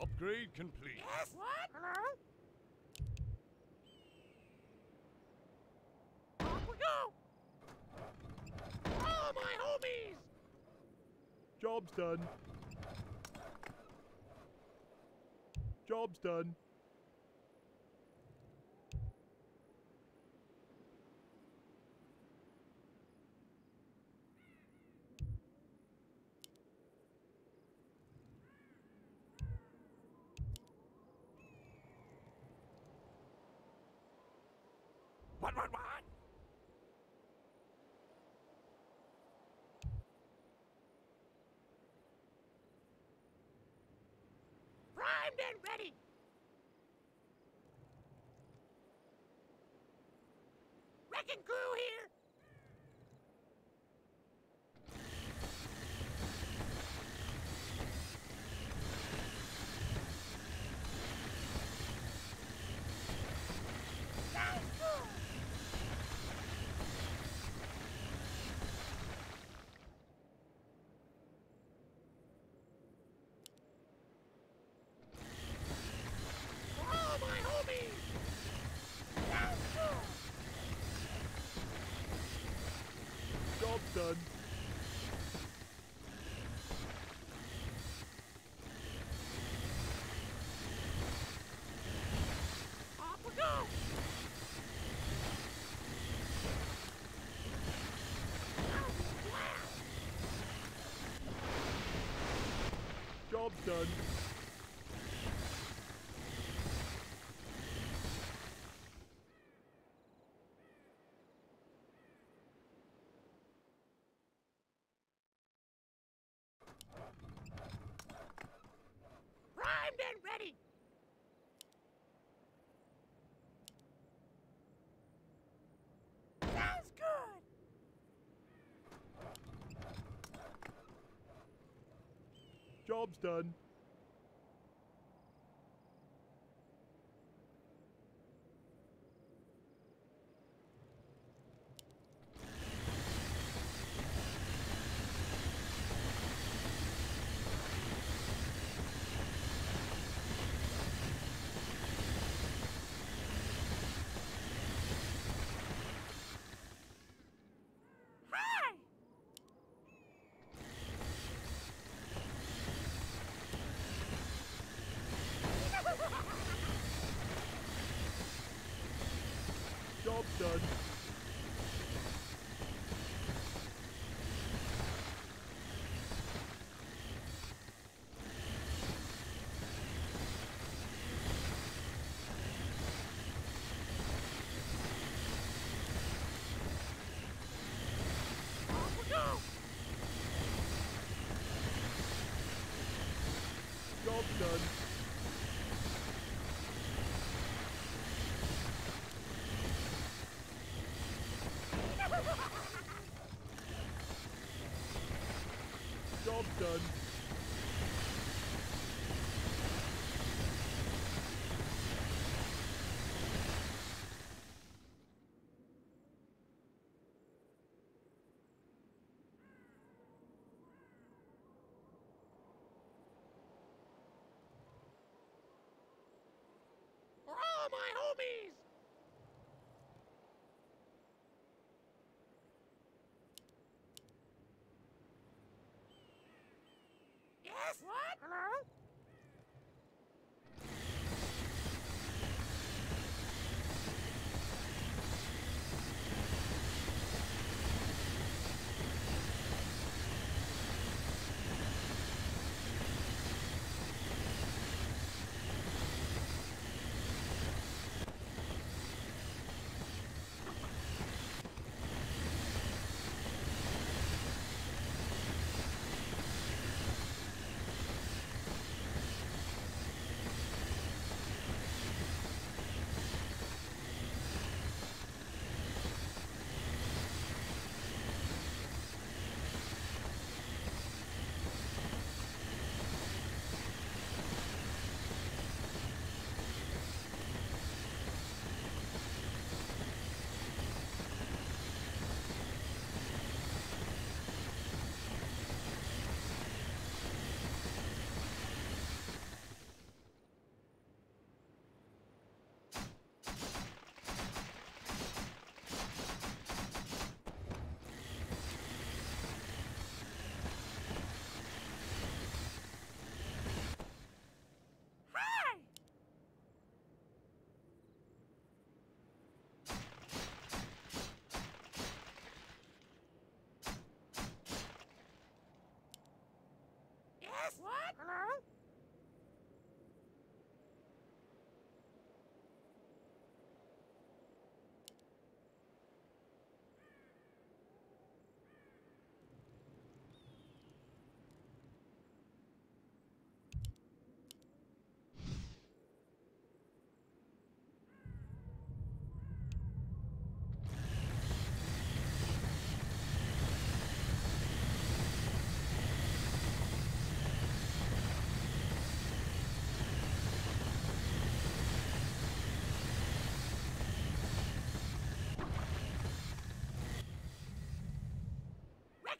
Upgrade complete. Yes? What? Hello? Off we go! All my homies! Job's done. Job's done. What, what, what? Primed and ready! Wrecking crew here! Sounds good! For all my homies! Sounds good! Job's done. Off we go! Job's done. Job's done. Hi! Job's done. Off we go! Job's done. Job's done. For all my homies! What?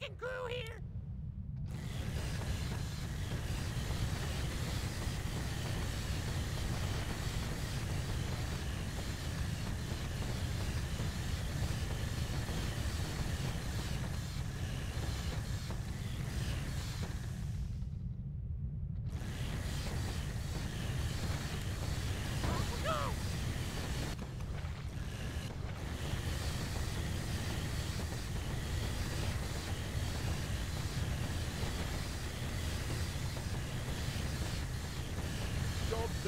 fucking crew here?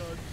Done.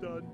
Job's done.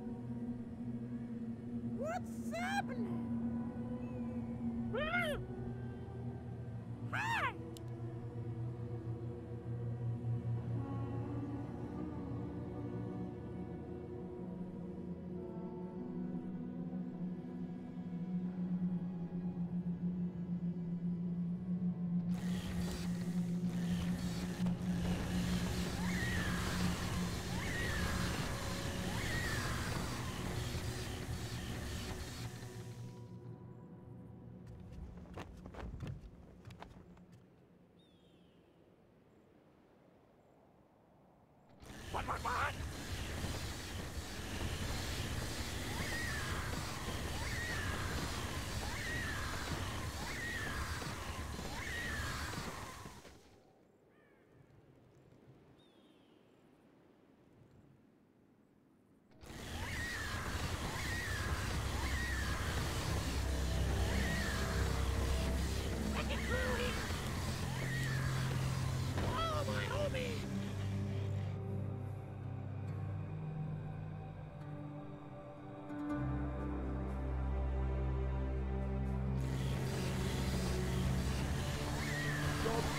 What, what,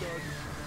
Job's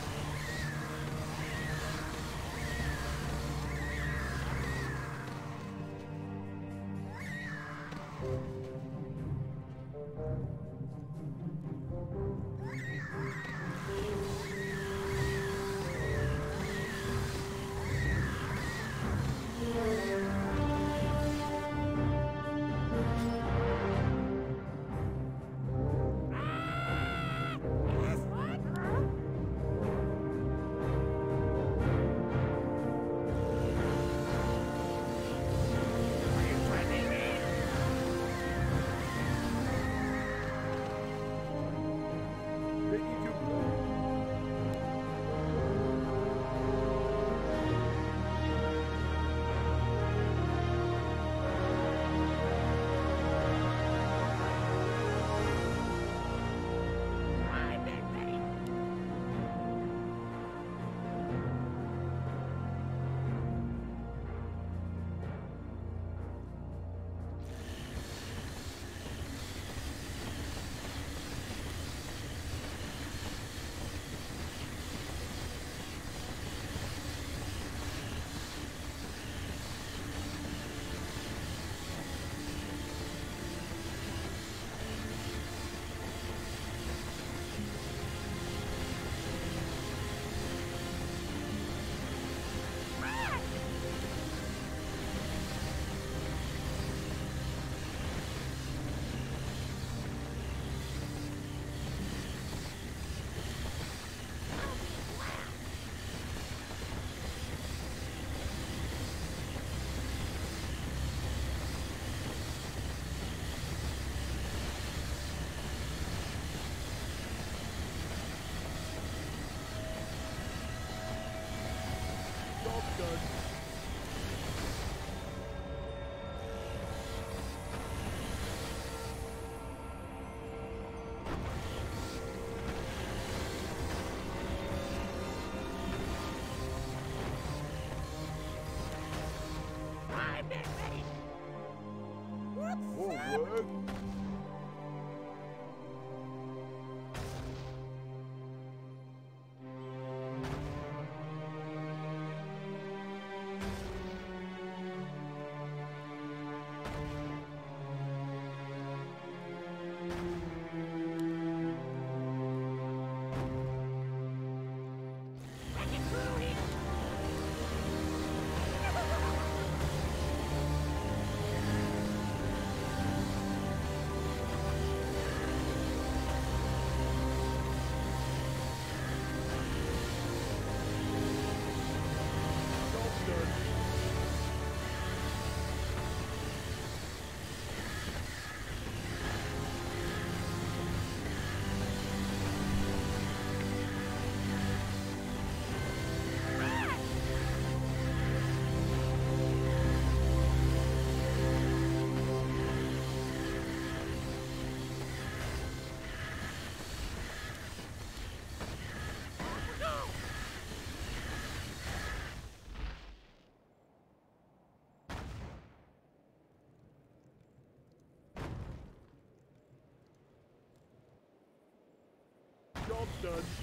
guard. Whoa, what? Done.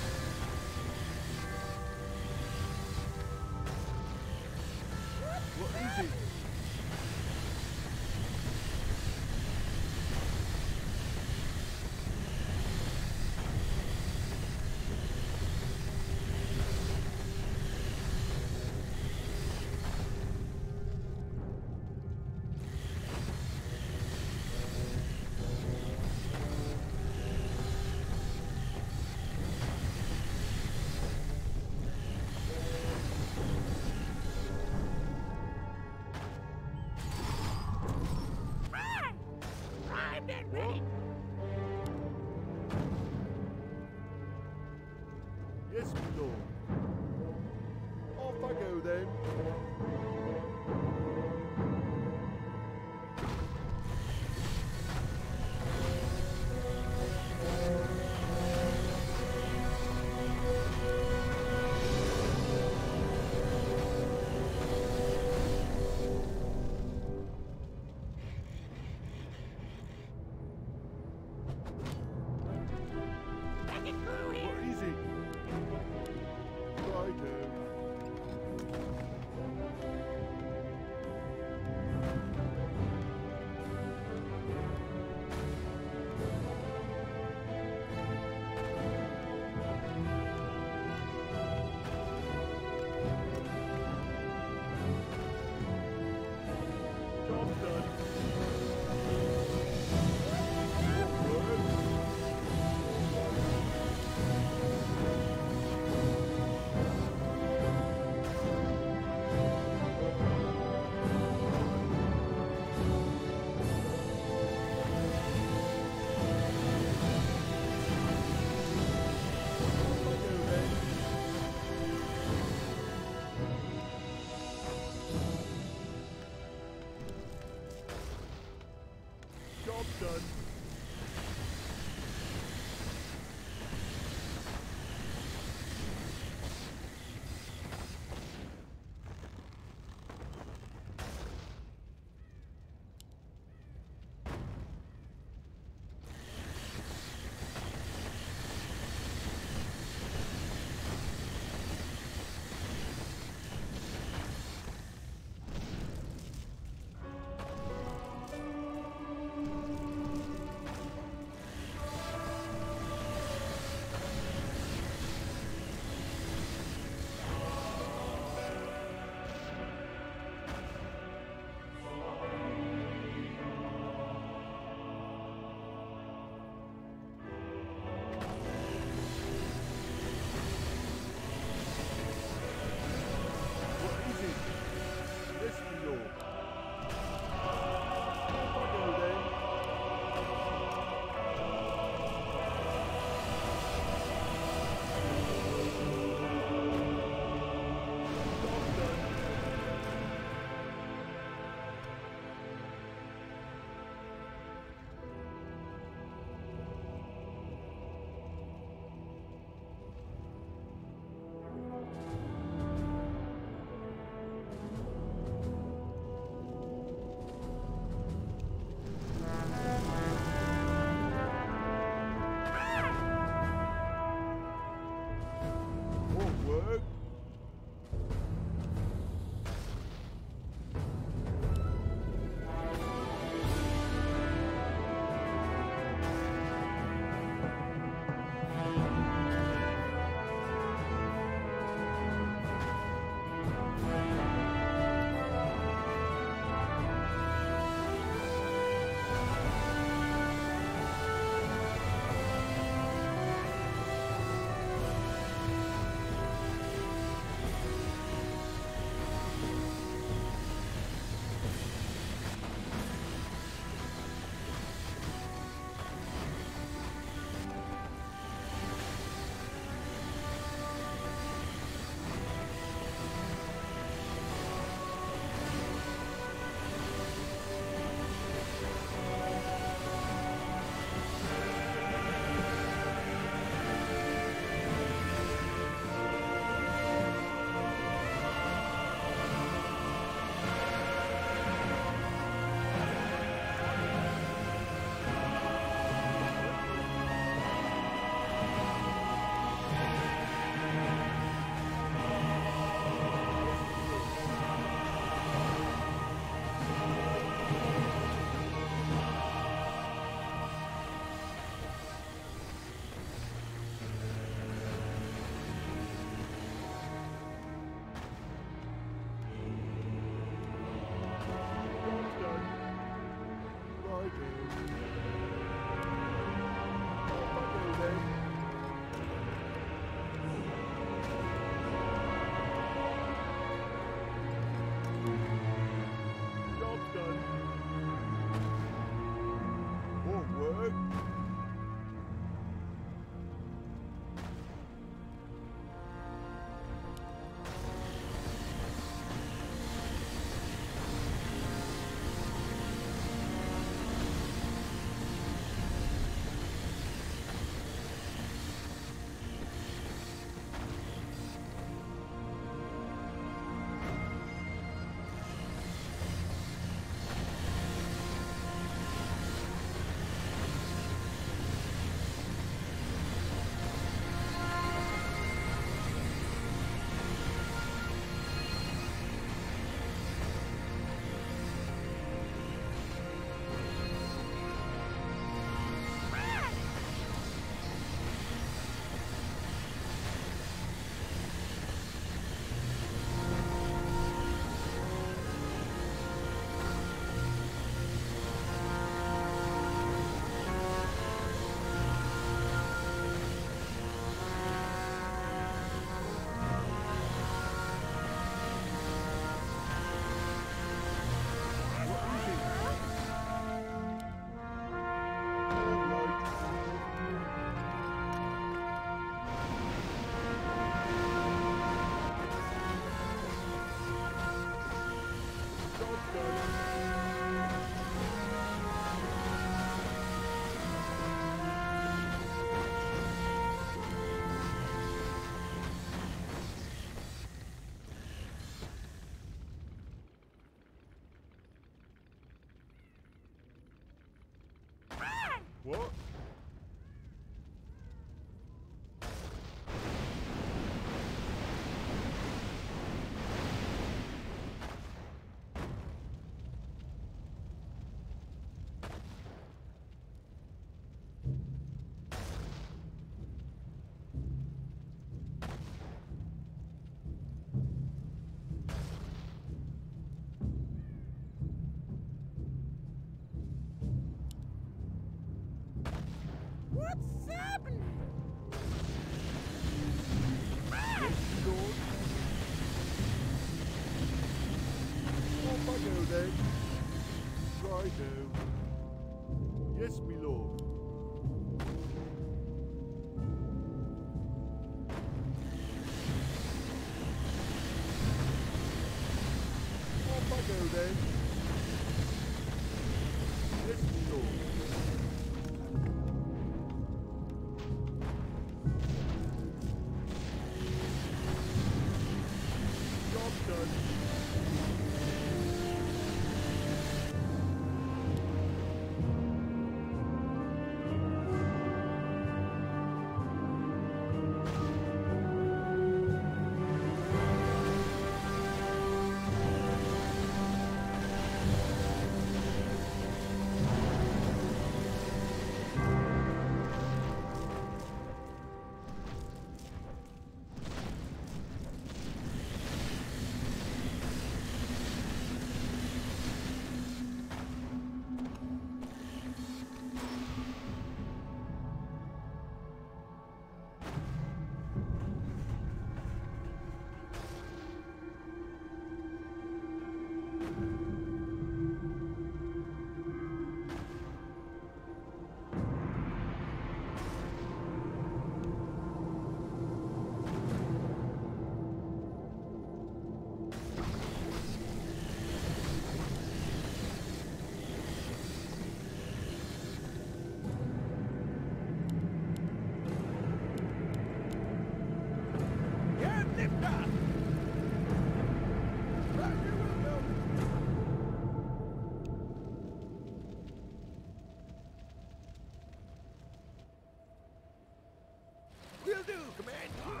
Will do, Commander.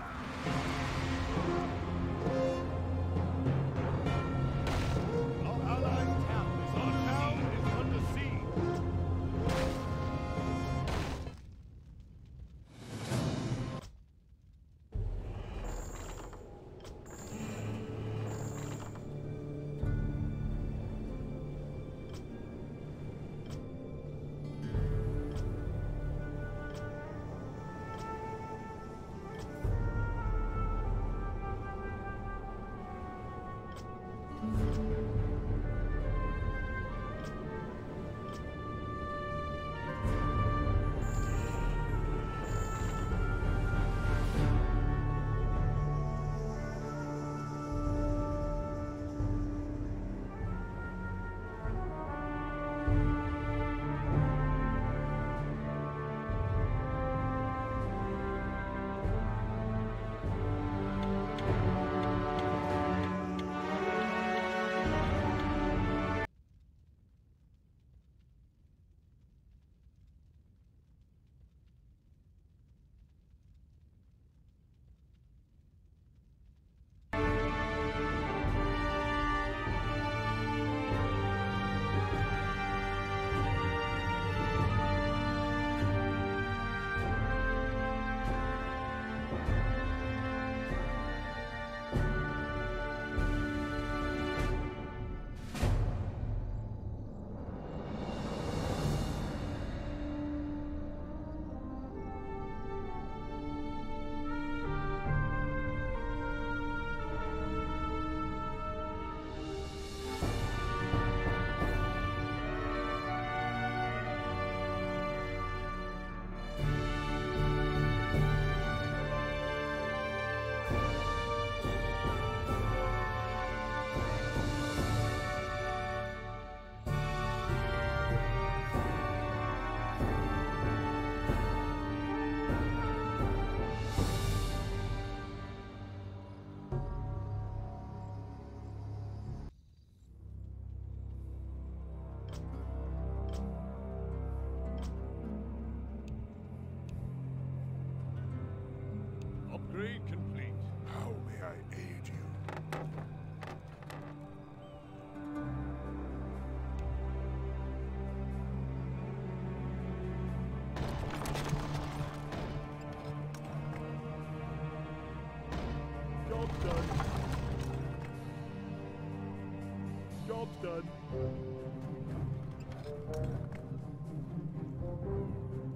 Done.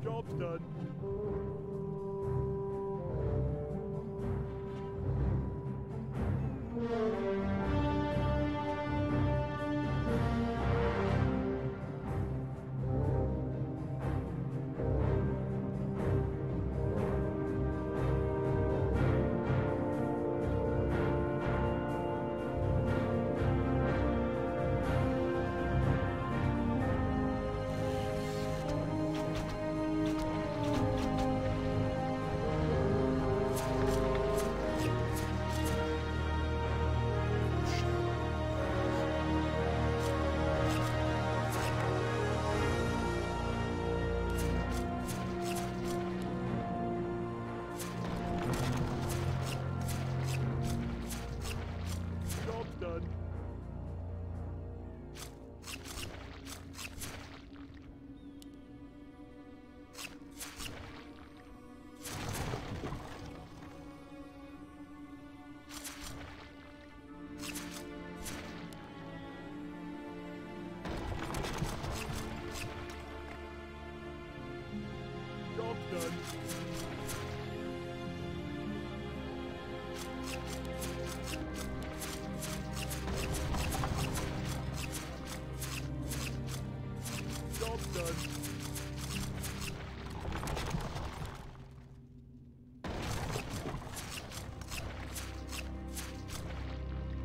Job's done.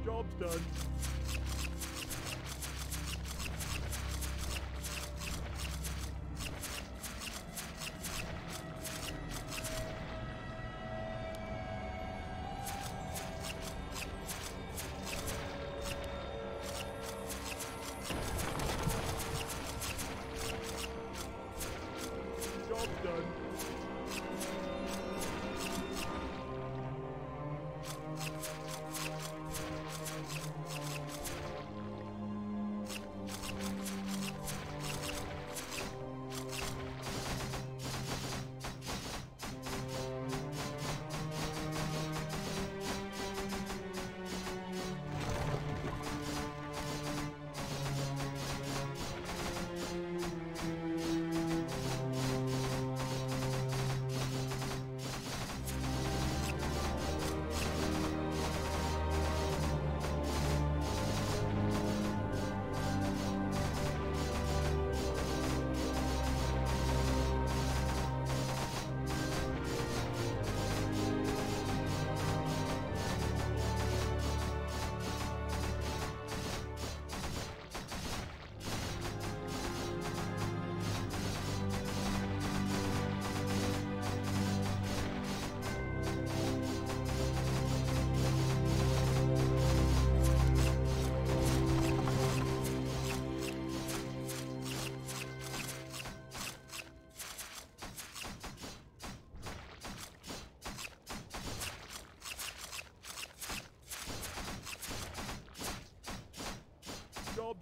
Job's done.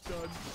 done.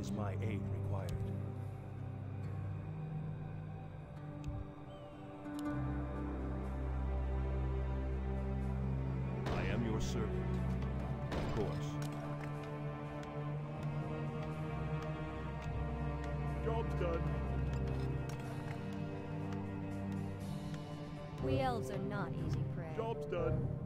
Is my aid required? I am your servant. Of course. Job's done. We elves are not easy prey. Job's done.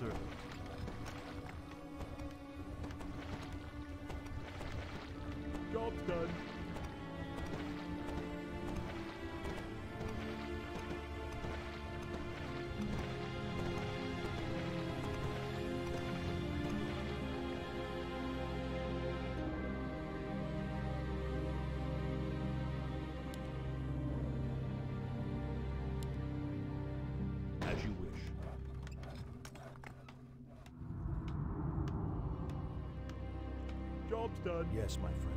Servant. Job's done. Job's done. Yes, my friend.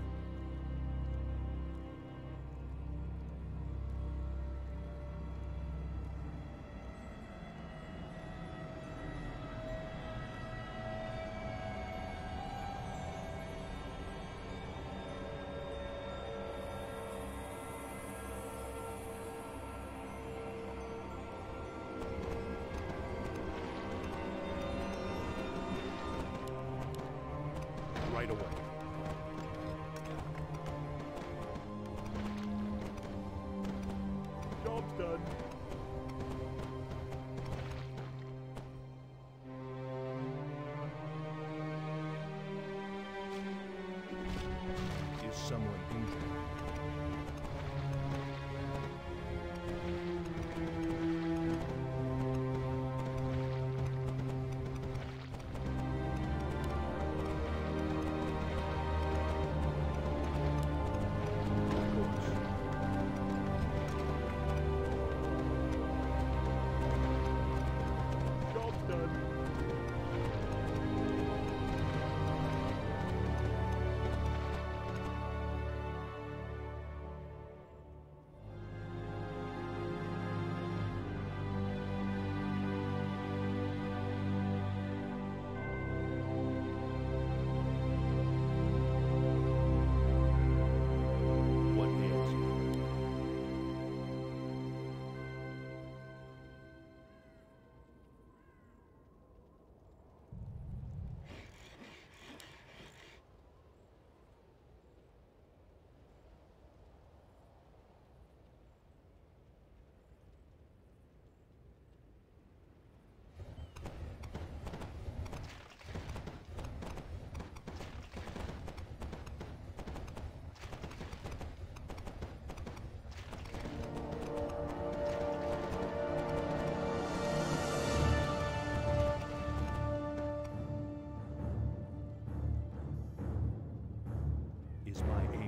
is my aim.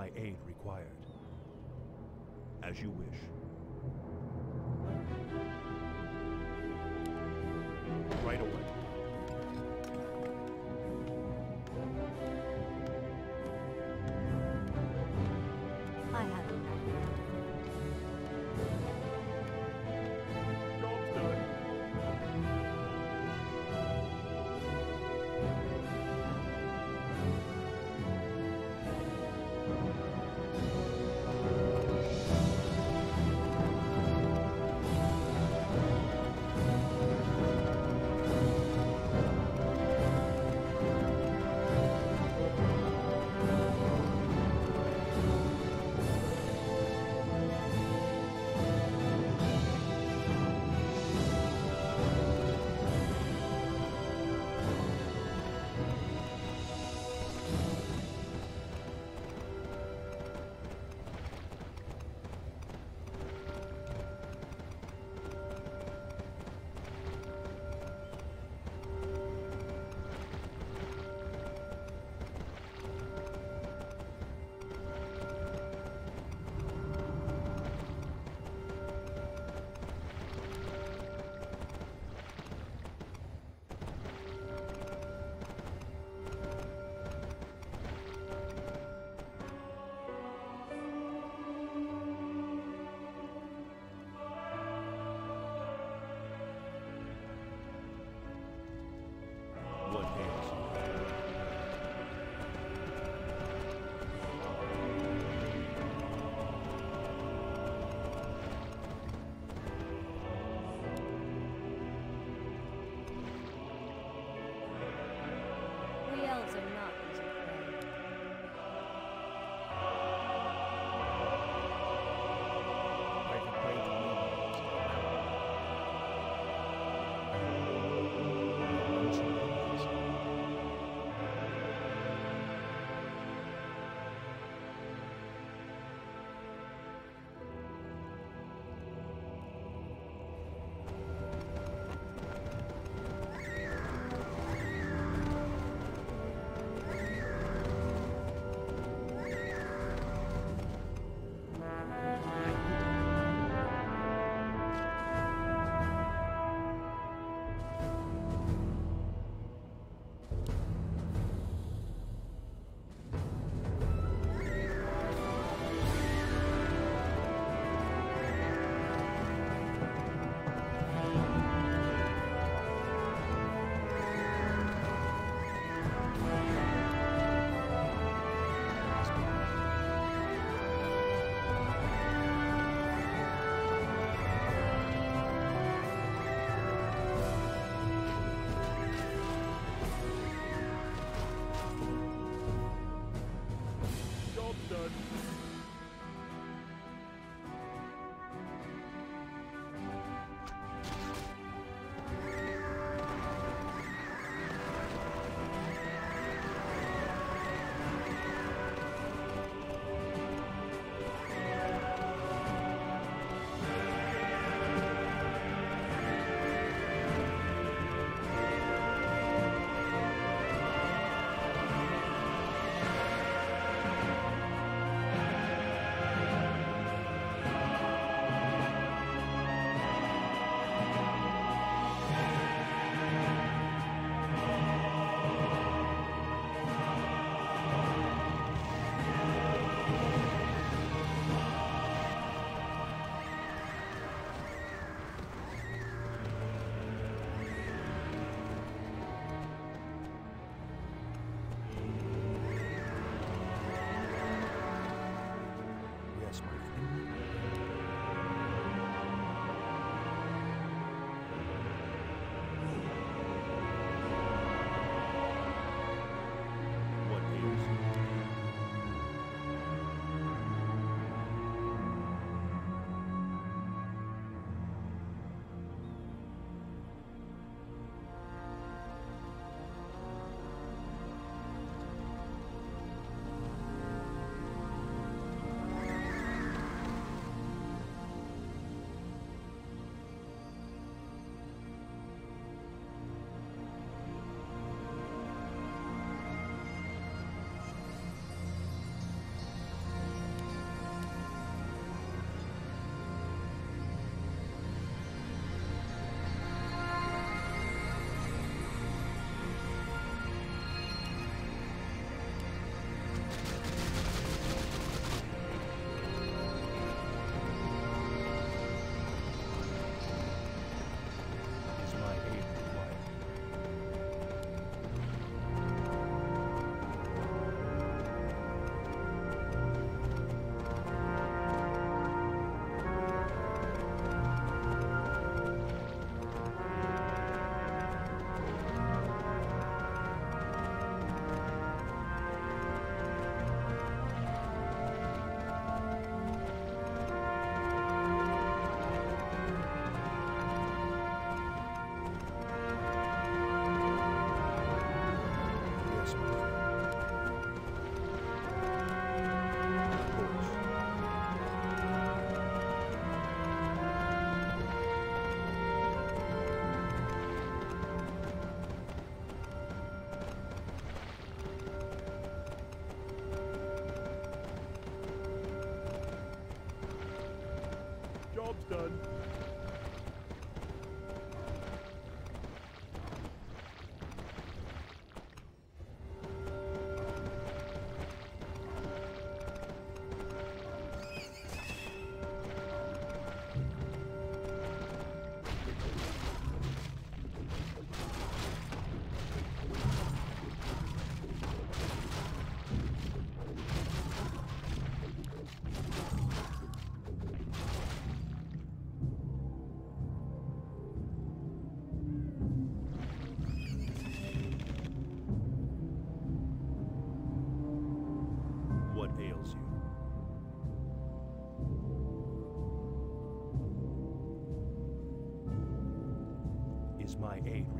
my aid required. As you wish. Right away. Done. Aid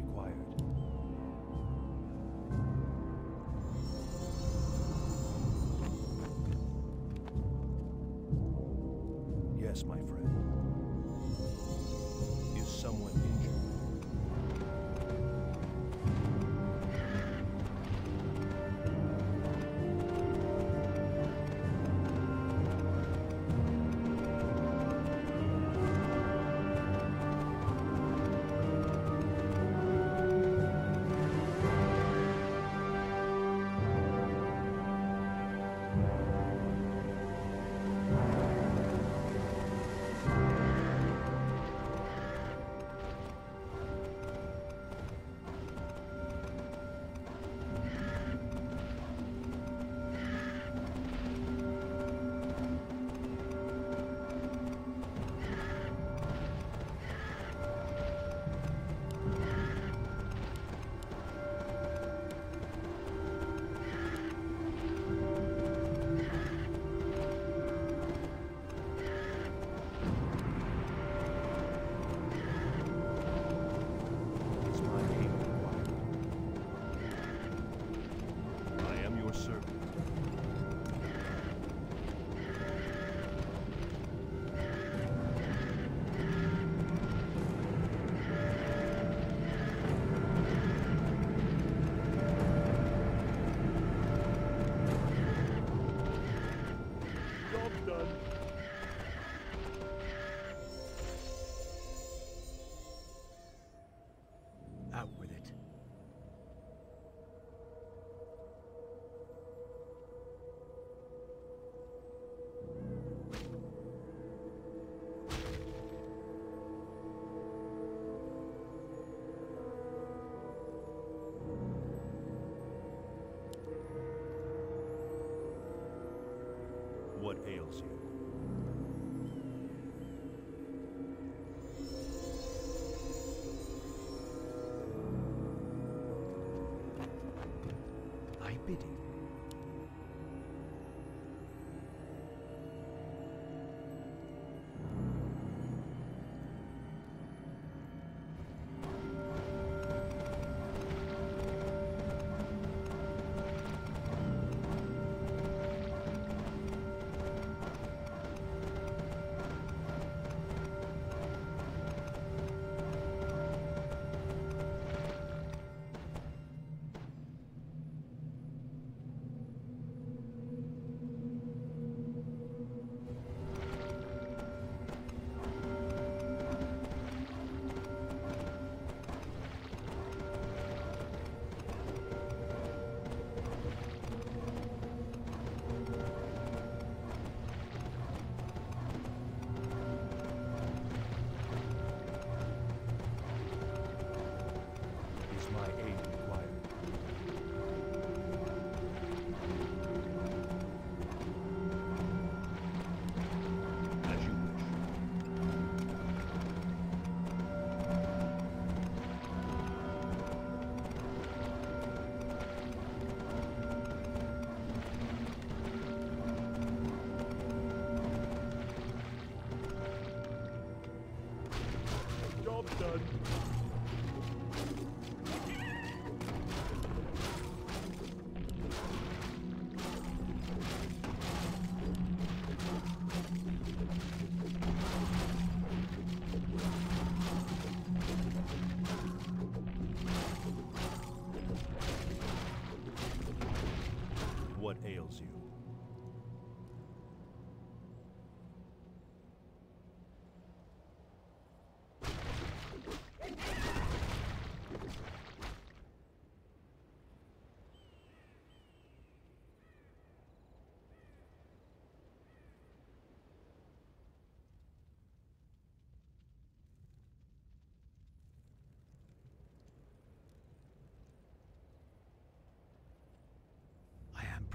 ails you? I pity.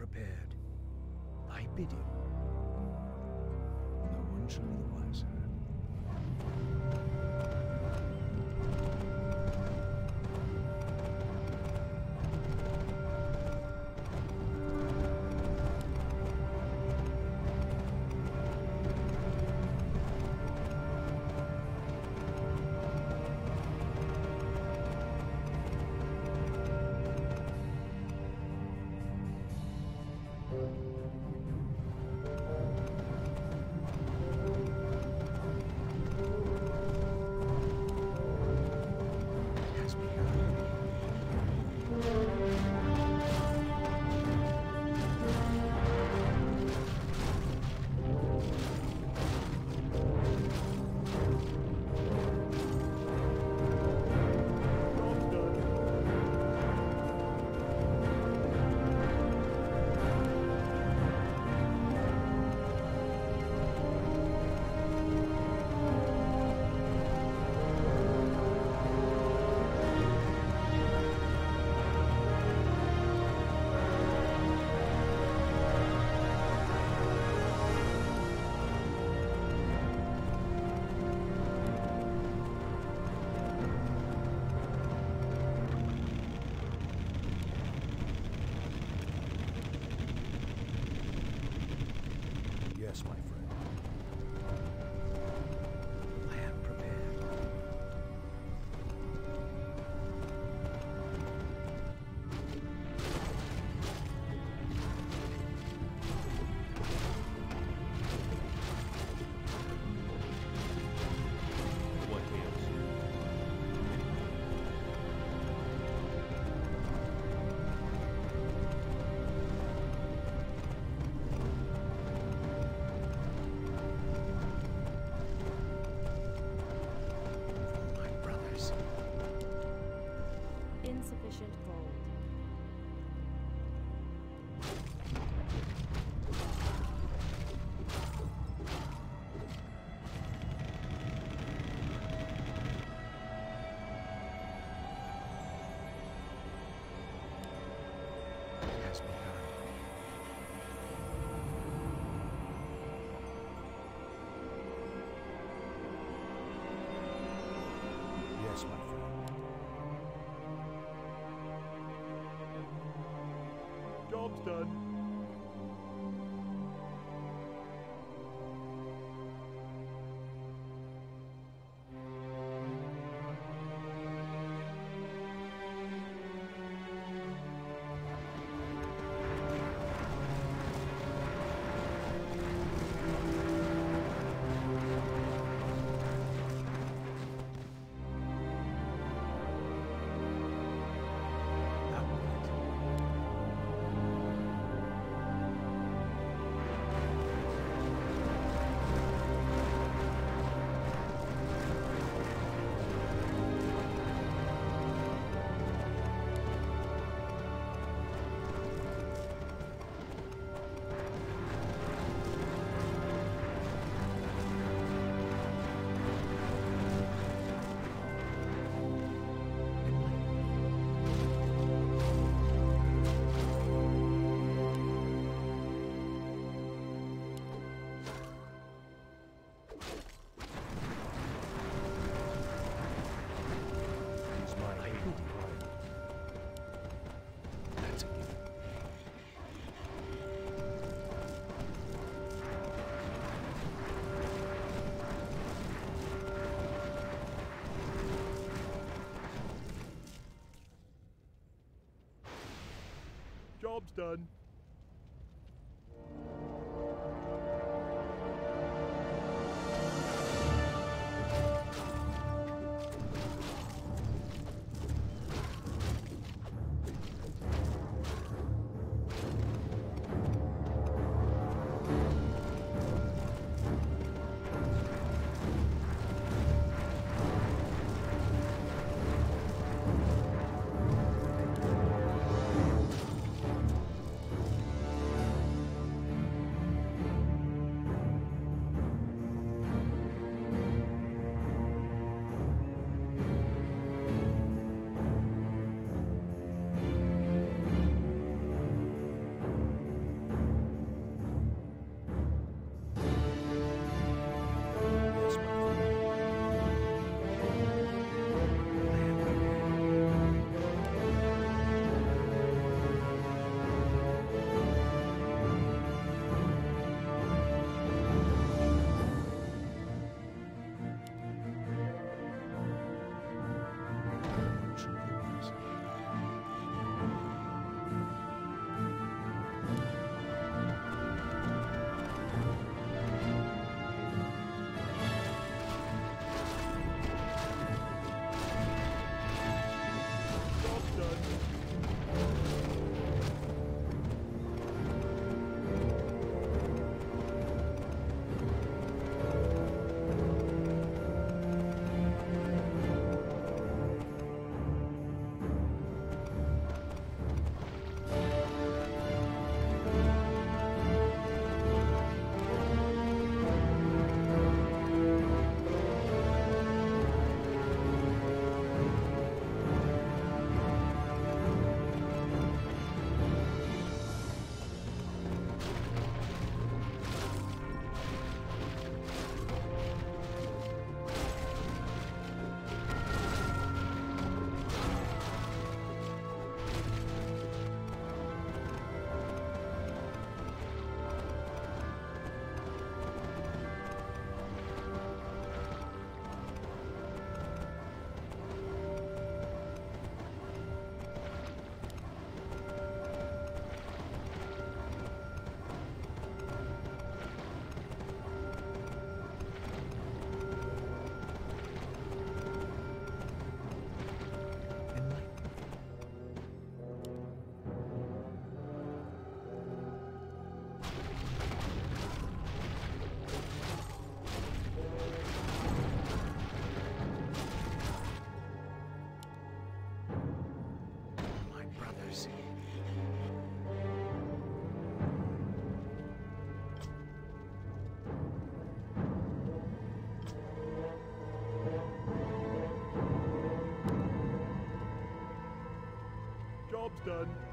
prepared. I bid you. No one shall job's done. done. Done.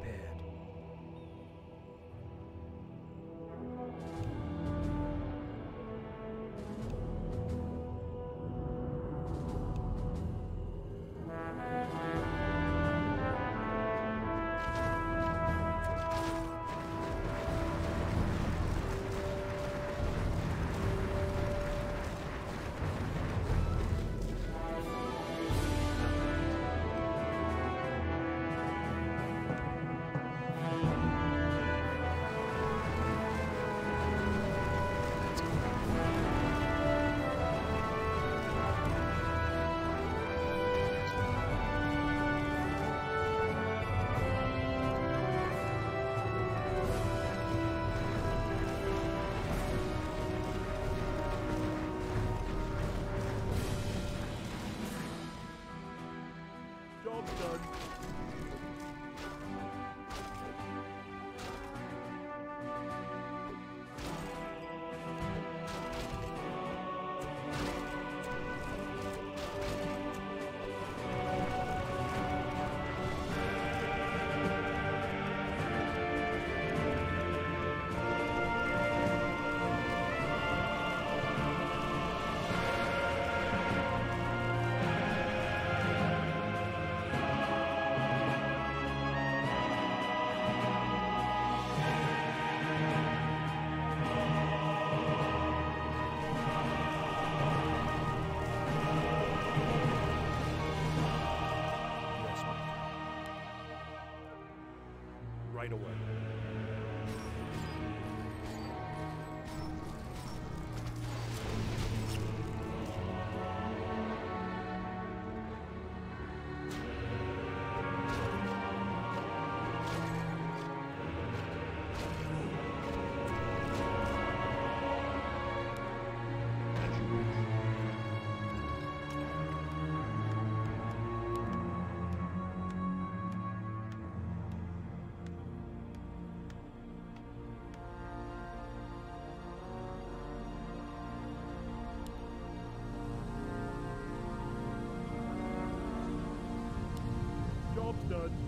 Prepared. Done.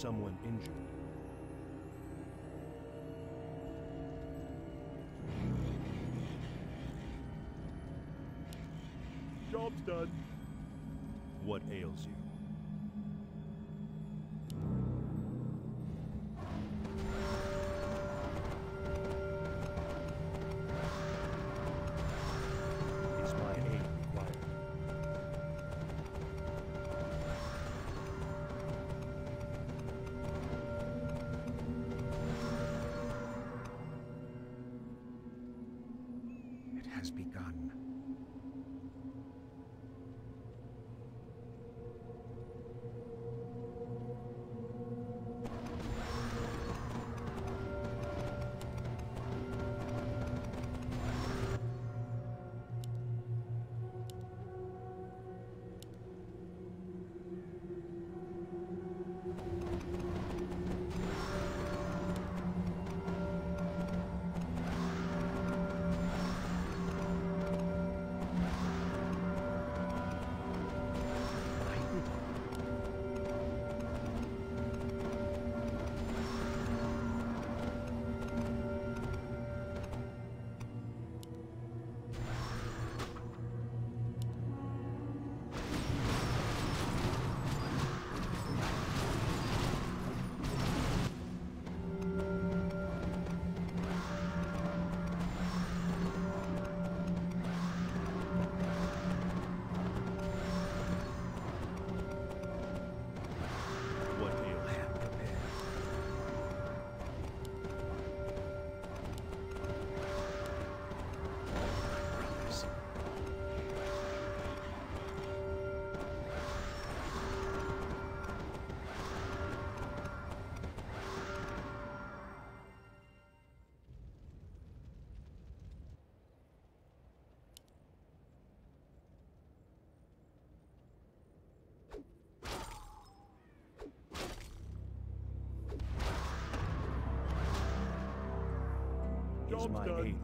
Someone injured? Job's done. What ails you? Job's my done.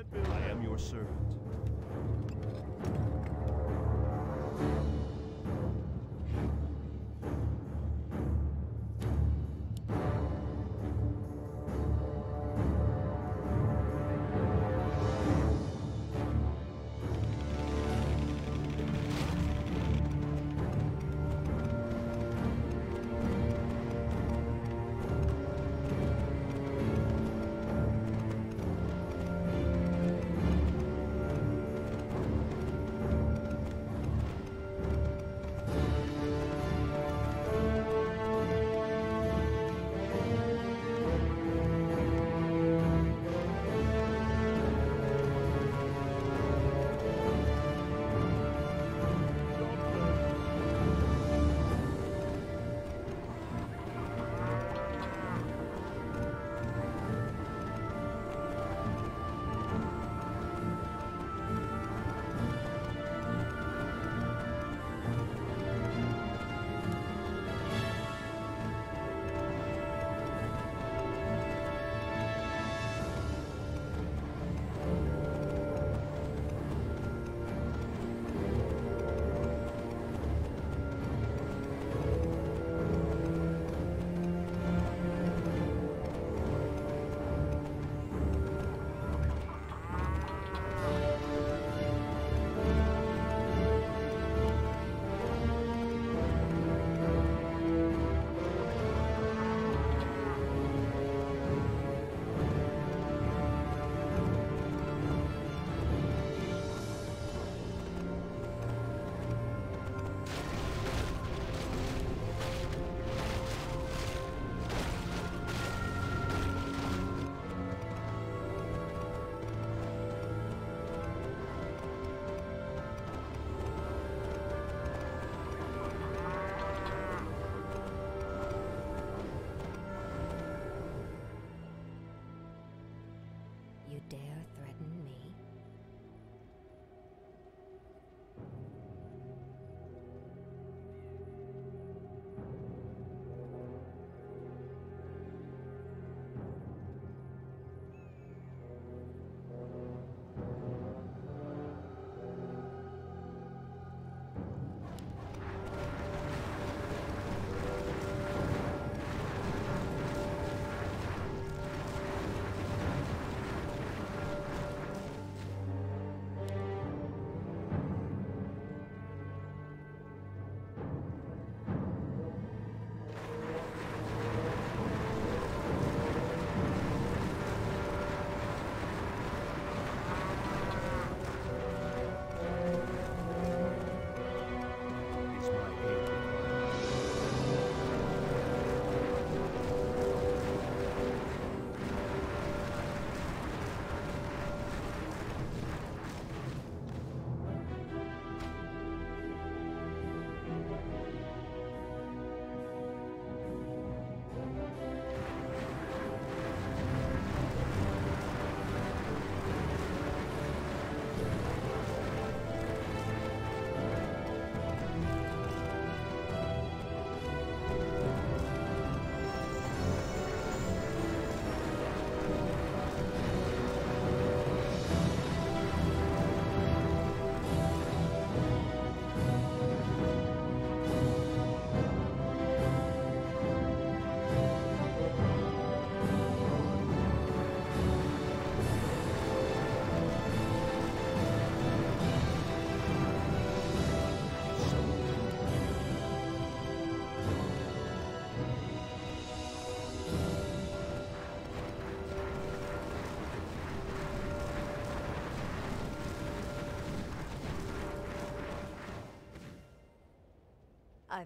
I am your servant.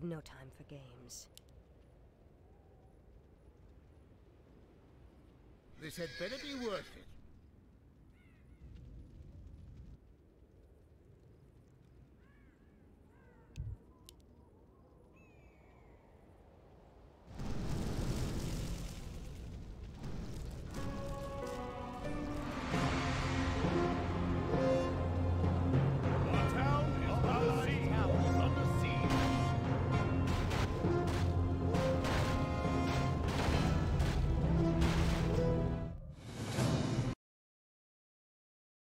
No time for games. This had better be worth.